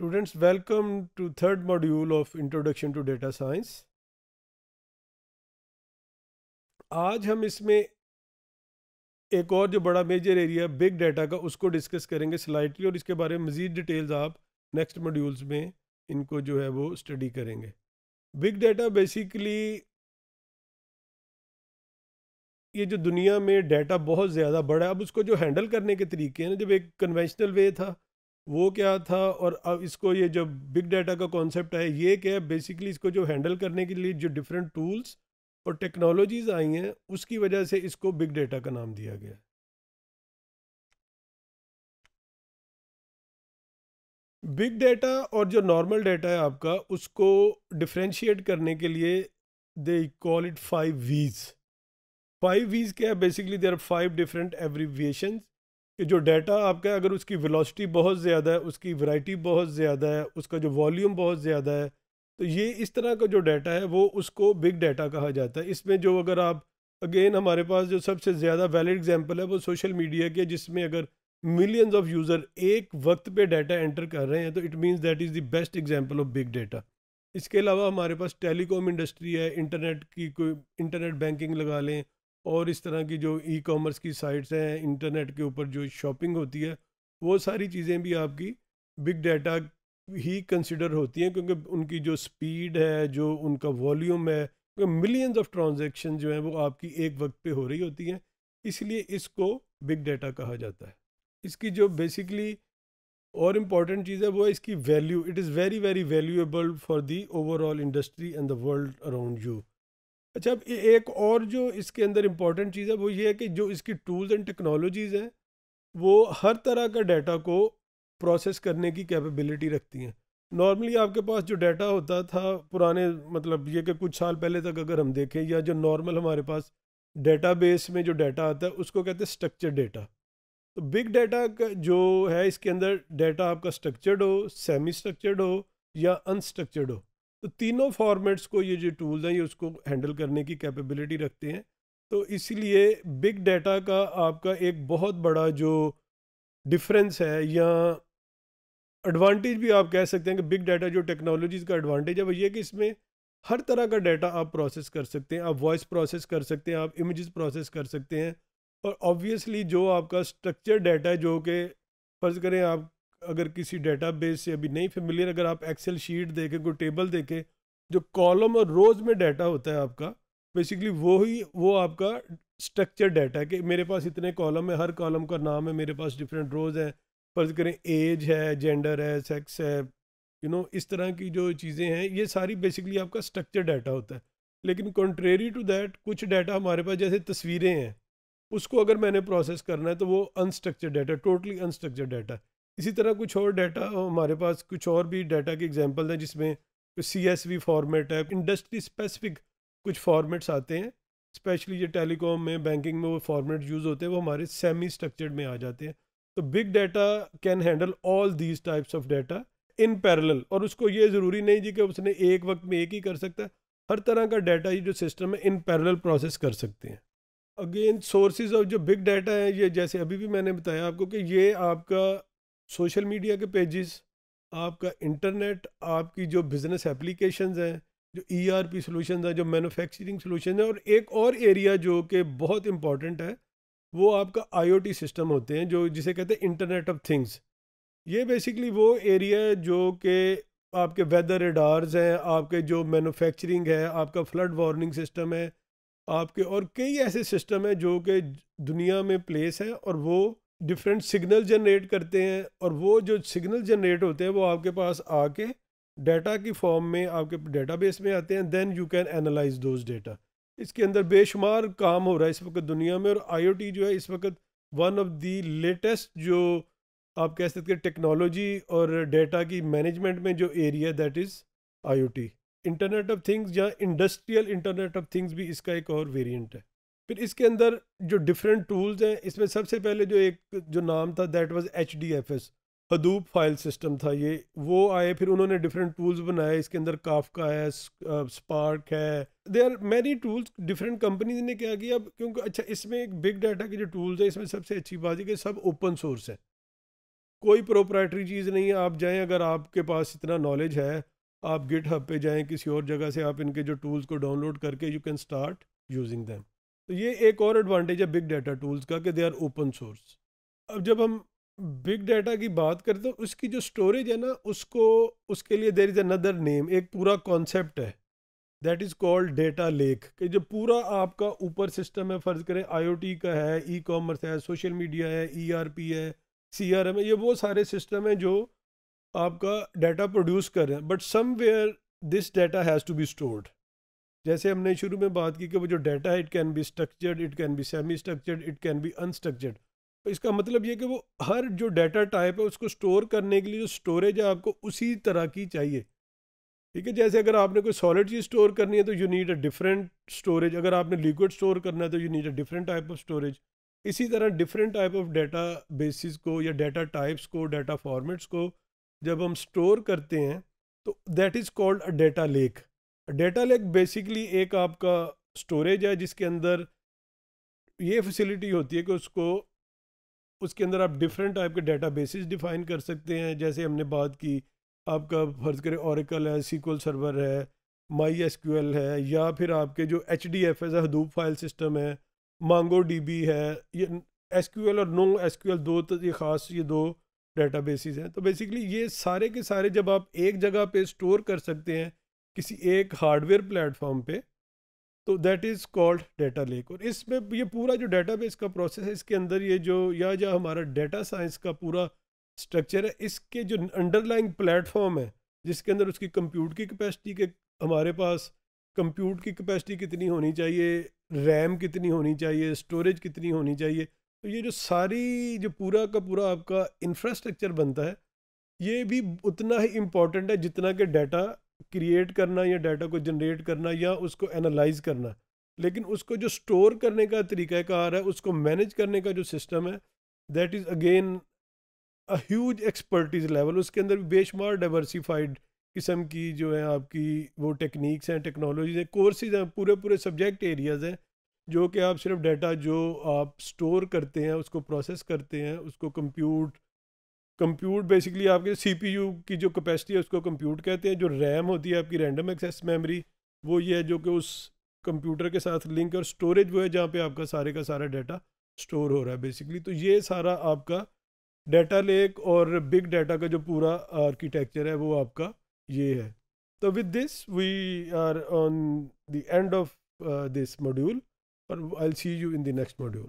Students, welcome to third module of Introduction to Data Science. आज हम इसमें एक और जो बड़ा मेजर एरिया बिग डाटा का उसको डिस्कस करेंगे स्लाइटली और इसके बारे में मज़ीद डिटेल्स आप नेक्स्ट मॉड्यूल्स में इनको जो है वो स्टडी करेंगे बिग डाटा बेसिकली ये जो दुनिया में डाटा बहुत ज़्यादा बड़ा है अब उसको जो हैंडल करने के तरीके हैं ना जब एक कन्वेंशनल वे था वो क्या था और अब इसको ये जो बिग डाटा का कॉन्सेप्ट है, ये क्या है? बेसिकली इसको जो हैंडल करने के लिए जो डिफरेंट टूल्स और टेक्नोलॉजीज़ आई हैं, उसकी वजह से इसको बिग डाटा का नाम दिया गया। बिग डाटा और जो नॉर्मल डाटा है आपका, उसको डिफ्रेंशिएट करने के लिए they call it five Vs five Vs क्या है? Basically there are five different abbreviations कि जो डाटा आपका अगर उसकी वेलोसिटी बहुत ज़्यादा है, उसकी वैरायटी बहुत ज़्यादा है, उसका जो वॉल्यूम बहुत ज़्यादा है तो ये इस तरह का जो डाटा है, वो उसको बिग डाटा कहा जाता है। इसमें जो अगर आप अगेन हमारे पास जो सबसे ज़्यादा वैलिड एग्जांपल है, वो सोशल मीडिया के जिसमें अगर मिलियंस ऑफ़ यूज़र एक वक्त पे डाटा एंटर कर रहे हैं तो it means that is the best example of big data इसके अलावा हमारे पास टेलीकॉम इंडस्ट्री है इंटरनेट की कोई इंटरनेट बैंकिंग लगा लें और इस तरह की जो ई कॉमर्स की साइट्स हैं इंटरनेट के ऊपर जो शॉपिंग होती है, वो सारी चीज़ें भी आपकी बिग डाटा ही कंसिडर होती हैं, क्योंकि उनकी जो स्पीड है, जो उनका वॉल्यूम है, क्योंकि मिलियंस ऑफ़ ट्रांजेक्शन जो हैं, वो आपकी एक वक्त पे हो रही होती हैं। इसलिए इसको बिग डाटा कहा जाता है। इसकी जो बेसिकली और इंपॉर्टेंट चीज़ है, वो है इसकी value it is very very valuable for the overall industry and the world around you अच्छा एक और जो इसके अंदर इंपॉर्टेंट चीज़ है, वो ये है कि जो इसकी टूल्स एंड टेक्नोलॉजीज़ हैं, वो हर तरह का डाटा को प्रोसेस करने की कैपेबिलिटी रखती हैं। नॉर्मली आपके पास जो डाटा होता था पुराने मतलब ये कि कुछ साल पहले तक अगर हम देखें, या जो नॉर्मल हमारे पास डेटाबेस में जो डाटा आता है, उसको कहते हैं स्ट्रक्चर डाटा तो बिग डाटा का जो है, इसके अंदर डाटा आपका स्ट्रक्चर्ड हो सेमी स्ट्रक्चर्ड हो, या अनस्ट्रक्चर्ड हो। तो तीनों फॉर्मेट्स को ये जो टूल्स हैं, ये उसको हैंडल करने की कैपेबिलिटी रखते हैं। तो इसीलिए बिग डाटा का आपका एक बहुत बड़ा जो डिफरेंस है या एडवांटेज भी आप कह सकते हैं कि बिग डाटा जो टेक्नोलॉजीज़ का एडवांटेज है, वो ये कि इसमें हर तरह का डाटा आप प्रोसेस कर सकते हैं। आप वॉइस प्रोसेस कर सकते हैं, आप इमेजेस प्रोसेस कर सकते हैं। और ऑब्वियसली जो आपका स्ट्रक्चर डाटा है, जो कि, फ़र्ज़ करें आप अगर किसी डाटा बेस से अभी नहीं फेमिलियर अगर आप एक्सेल शीट देखें, कोई टेबल देखें, जो कॉलम और रोज़ में डाटा होता है आपका बेसिकली वो ही वो आपका स्ट्रक्चर डाटा है कि मेरे पास इतने कॉलम है, हर कॉलम का नाम है, मेरे पास डिफरेंट रोज़ हैं। फ़र्ज़ करें एज है जेंडर है सेक्स है यू नो इस तरह की जो चीज़ें हैं, ये सारी बेसिकली आपका स्ट्रक्चर डाटा होता है। लेकिन कॉन्ट्रेरी टू दैट कुछ डाटा हमारे पास जैसे तस्वीरें हैं, उसको अगर मैंने प्रोसेस करना है तो वो unstructure data totally unstructure data इसी तरह कुछ और डाटा हमारे पास कुछ और भी डाटा के एग्जांपल हैं जिसमें सी एस वी फॉर्मेट है इंडस्ट्री स्पेसिफिक कुछ फॉर्मेट्स आते हैं। स्पेशली ये टेलीकॉम में बैंकिंग में वो फॉर्मेट यूज़ होते हैं, वो हमारे सेमी स्ट्रक्चर्ड में आ जाते हैं। तो big data can handle all these types of data in parallel और उसको ये ज़रूरी नहीं जी कि उसने एक वक्त में एक ही कर सकता है। हर तरह का डाटा ये जो सिस्टम है इन पैरेलल प्रोसेस कर सकते हैं। अगेन सोर्सेज ऑफ़ जो बिग डाटा है, ये जैसे अभी भी मैंने बताया आपको कि ये आपका सोशल मीडिया के पेजेस, आपका इंटरनेट, आपकी जो बिज़नेस एप्लीकेशंस हैं, जो ई आर पी सोलूशन है, जो मैनुफैक्चरिंग सोलूशन है, और एक और एरिया जो कि बहुत इंपॉर्टेंट है, वो आपका आई ओ टी सिस्टम होते हैं, जो जिसे कहते हैं इंटरनेट ऑफ़ थिंग्स ये बेसिकली वो एरिया है जो कि आपके वेदर रेडार्स हैं, आपके जो मैनुफैक्चरिंग है, आपका फ्लड वार्निंग सिस्टम है, आपके और कई ऐसे सिस्टम हैं जो कि दुनिया में प्लेस है, और वो डिफरेंट सिग्नल जनरेट करते हैं और वो जो सिग्नल जनरेट होते हैं वो आपके पास आके डाटा की फॉर्म में, आपके डेटाबेस में आते हैं then you can analyse those data इसके अंदर बेशुमार काम हो रहा है इस वक्त दुनिया में और आईओटी जो है इस वक्त वन ऑफ़ दी लेटेस्ट जो आप कह सकते टेक्नोलॉजी और डेटा की मैनेजमेंट में जो area that is IoT internet of things या इंडस्ट्रियल इंटरनेट ऑफ़ थिंग्स भी इसका एक और वेरिएंट है। फिर इसके अंदर जो डिफरेंट टूल्स हैं, इसमें सबसे पहले जो एक, जो नाम था that was H D F S Hadoop file system था ये। वो आए, फिर उन्होंने डिफरेंट टूल्स बनाए, इसके अंदर काफका है स्पार्क है। They are many tools different companies ने क्या किया, अब क्योंकि अच्छा इसमें एक बिग डाटा के जो टूल्स हैं, इसमें सबसे अच्छी बात है कि सब ओपन सोर्स है। कोई प्रोपराइटरी चीज़ नहीं है, आप जाएँ, अगर आपके पास इतना नॉलेज है, आप गिट हब पे जाएँ, किसी और जगह से आप इनके जो टूल्स को डाउनलोड करके you can start using them तो ये एक और एडवांटेज है बिग डाटा टूल्स का कि दे आर ओपन सोर्स अब जब हम बिग डाटा की बात करते हैं, उसकी जो स्टोरेज है ना, उसको, उसके लिए देर इज़ अनदर नेम एक पूरा कॉन्सेप्ट है that is called data lake कि जो पूरा आपका ऊपर सिस्टम है, फ़र्ज़ करें आईओटी का है ई e कॉमर्स है सोशल मीडिया है ईआरपी है सीआरएम है, ये वो सारे सिस्टम हैं जो आपका डाटा प्रोड्यूस कर रहे हैं but somewhere this data has to be stored जैसे हमने शुरू में बात की कि वो जो डाटा है it can be structured it can be semi structured it can be unstructured तो इसका मतलब ये कि वो हर जो डाटा टाइप है, उसको स्टोर करने के लिए जो स्टोरेज है, आपको उसी तरह की चाहिए। ठीक है, जैसे अगर आपने कोई सॉलिड चीज़ स्टोर करनी है तो you need a different storage अगर आपने लिक्विड स्टोर करना है तो you need a different type of storage इसी तरह different type of data basis को या डाटा टाइप्स को डाटा फॉर्मेट्स को जब हम स्टोर करते हैं तो that is called a data lake data lake basically एक आपका स्टोरेज है जिसके अंदर ये फैसिलिटी होती है कि उसको, उसके अंदर आप डिफरेंट टाइप के डेटा बेसिस डिफाइन कर सकते हैं। जैसे हमने बात की, आपका फ़र्ज़ करें ओरिकल है सीक्वल सर्वर है माई एस है, या फिर आपके जो H D F S Hadoop file system है मांगो डी बी है ये एल और नो एस दो तो ये ख़ास ये दो डाटा बेसिस हैं। तो बेसिकली ये सारे के सारे जब आप एक जगह पे स्टोर कर सकते हैं किसी एक हार्डवेयर प्लेटफॉर्म पे तो that is called data lake और इसमें ये पूरा जो डेटा बेस का प्रोसेस है, इसके अंदर ये जो, या जो हमारा डेटा साइंस का पूरा स्ट्रक्चर है, इसके जो अंडरलाइंग प्लेटफॉर्म है, जिसके अंदर उसकी कंप्यूट की कैपेसिटी के, हमारे पास कंप्यूट की कैपेसिटी कितनी होनी चाहिए रैम कितनी होनी चाहिए स्टोरेज कितनी होनी चाहिए तो ये जो सारी, जो पूरा का पूरा आपका इंफ्रास्ट्रक्चर बनता है, ये भी उतना ही इंपॉर्टेंट है जितना कि डाटा क्रिएट करना या डाटा को जनरेट करना या उसको एनालाइज करना। लेकिन उसको जो स्टोर करने का तरीक़ाकार है, उसको मैनेज करने का जो सिस्टम है that is again a huge expertise level उसके अंदर भी बेशुमार डाइवर्सिफाइड किस्म की जो है आपकी वो टेक्निक्स हैं टेक्नोलॉजीज़ हैं कोर्सेज हैं पूरे पूरे सब्जेक्ट एरियाज़ हैं, जो कि आप सिर्फ़ डाटा जो आप स्टोर करते हैं, उसको प्रोसेस करते हैं, उसको कंप्यूट कंप्यूट बेसिकली आपके सीपीयू की जो कैपेसिटी है, उसको कंप्यूट कहते हैं, जो रैम होती है आपकी रैंडम एक्सेस मेमोरी वो ये है जो कि उस कंप्यूटर के साथ लिंक और स्टोरेज वो है जहाँ पे आपका सारे का सारा डाटा स्टोर हो रहा है बेसिकली तो ये सारा आपका डाटा लेक और बिग डाटा का जो पूरा आर्किटेक्चर है, वो आपका ये है। तो with this we are on the end of this module और I see you in the next module